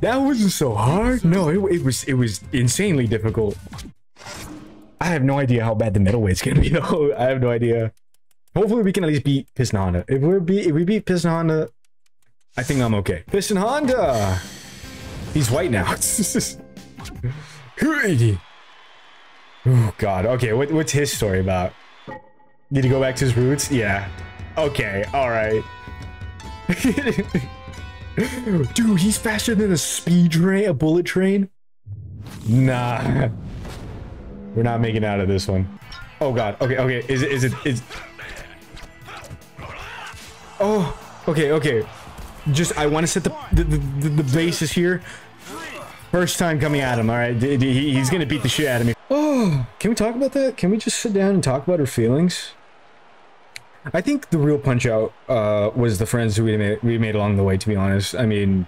That wasn't so hard. No, it, it was it was insanely difficult. I have no idea how bad the middleweight's gonna be though. I have no idea. Hopefully we can at least beat Piston Honda. If we beat if we beat Piston Honda, I think I'm okay. Piston Honda. He's white now. oh god. Okay, what, what's his story about? Did he go back to his roots? Yeah. Okay, alright. Dude, he's faster than a speed train, a bullet train. Nah. We're not making out of this one. Oh god. Okay, okay. Is it is it is Oh, okay, okay. Just I want to set the the, the the basis here. First time coming at him, all right? He's gonna beat the shit out of me. Oh, can we talk about that? Can we just sit down and talk about her feelings? I think the real punch out uh, was the friends who we made we made along the way. To be honest, I mean,